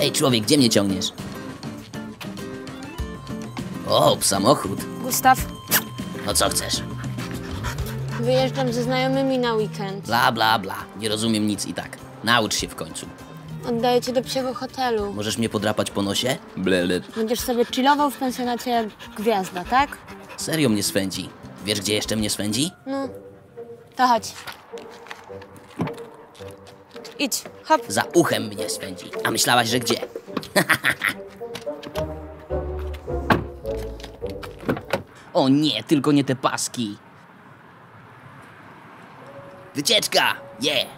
Ej, człowiek, gdzie mnie ciągniesz? O, samochód. Gustaw, No co chcesz? wyjeżdżam ze znajomymi na weekend. Bla, bla, bla. Nie rozumiem nic i tak. Naucz się w końcu. Oddaję cię do psiego hotelu. Możesz mnie podrapać po nosie? Ble, ble. Będziesz sobie chillował w pensjonacie jak gwiazda, tak? Serio mnie swędzi. Wiesz, gdzie jeszcze mnie swędzi? No, to chodź. Idź, hop. Za uchem mnie swędzi. A myślałaś, że gdzie? o nie, tylko nie te paski. Wycieczka! Yeah!